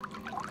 you